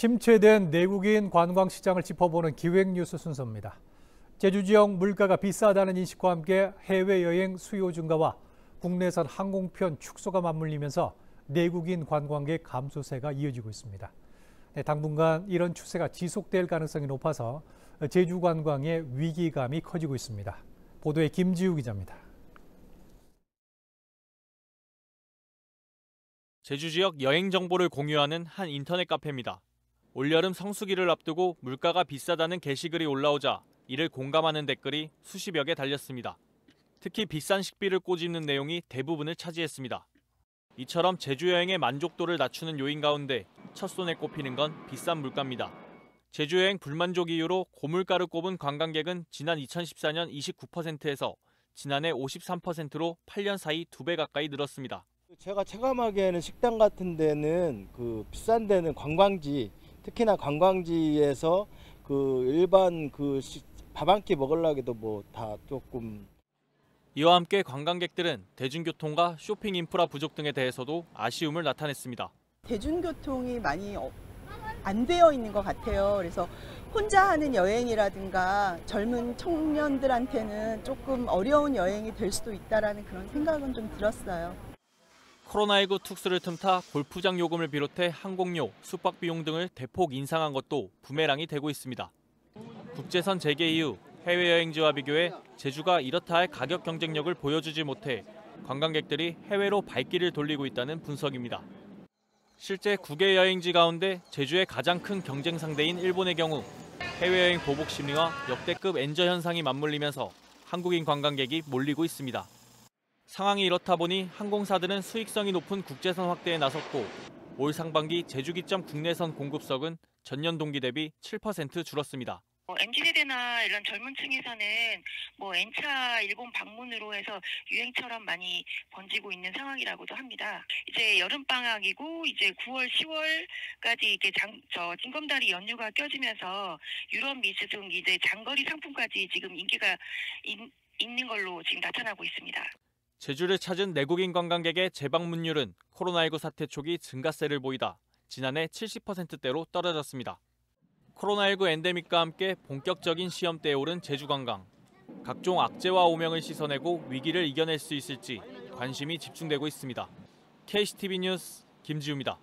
침체된 내국인 관광 시장을 짚어보는 기획 뉴스 순서입니다. 제주 지역 물가가 비싸다는 인식과 함께 해외여행 수요 증가와 국내선 항공편 축소가 맞물리면서 내국인 관광객 감소세가 이어지고 있습니다. 네, 당분간 이런 추세가 지속될 가능성이 높아서 제주 관광의 위기감이 커지고 있습니다. 보도에 김지우 기자입니다. 제주 지역 여행 정보를 공유하는 한 인터넷 카페입니다. 올여름 성수기를 앞두고 물가가 비싸다는 게시글이 올라오자 이를 공감하는 댓글이 수십여 개 달렸습니다. 특히 비싼 식비를 꼬집는 내용이 대부분을 차지했습니다. 이처럼 제주 여행의 만족도를 낮추는 요인 가운데 첫 손에 꼽히는 건 비싼 물가입니다. 제주 여행 불만족 이유로 고물가를 꼽은 관광객은 지난 2014년 29%에서 지난해 53%로 8년 사이 2배 가까이 늘었습니다. 제가 체감하기에는 식당 같은 데는 그 비싼 데는 관광지 특히나 관광지에서 그 일반 그 밥 한 끼 먹으려고도 뭐 다 조금 이와 함께 관광객들은 대중교통과 쇼핑 인프라 부족 등에 대해서도 아쉬움을 나타냈습니다. 대중교통이 많이 어, 안 되어 있는 것 같아요. 그래서 혼자 하는 여행이라든가 젊은 청년들한테는 조금 어려운 여행이 될 수도 있다라는 그런 생각은 좀 들었어요. 코로나19 특수를 틈타 골프장 요금을 비롯해 항공료, 숙박 비용 등을 대폭 인상한 것도 부메랑이 되고 있습니다. 국제선 재개 이후 해외 여행지와 비교해 제주가 이렇다 할 가격 경쟁력을 보여주지 못해 관광객들이 해외로 발길을 돌리고 있다는 분석입니다. 실제 9개 여행지 가운데 제주의 가장 큰 경쟁 상대인 일본의 경우 해외여행 보복 심리와 역대급 엔저 현상이 맞물리면서 한국인 관광객이 몰리고 있습니다. 상황이 이렇다 보니 항공사들은 수익성이 높은 국제선 확대에 나섰고 올 상반기 제주 기점 국내선 공급석은 전년 동기 대비 7% 줄었습니다. MZ세대나 뭐 이런 젊은 층에서는 뭐 N차 일본 방문으로 해서 유행처럼 많이 번지고 있는 상황이라고도 합니다. 이제 여름 방학이고 이제 9월, 10월까지 이게 장, 저 징검다리 연휴가 껴지면서 유럽 미스 등 이제 장거리 상품까지 지금 인기가 있, 있는 걸로 지금 나타나고 있습니다. 제주를 찾은 내국인 관광객의 재방문율은 코로나19 사태 초기 증가세를 보이다 지난해 70%대로 떨어졌습니다. 코로나19 엔데믹과 함께 본격적인 시험대에 오른 제주 관광. 각종 악재와 오명을 씻어내고 위기를 이겨낼 수 있을지 관심이 집중되고 있습니다. KCTV 뉴스 김지우입니다.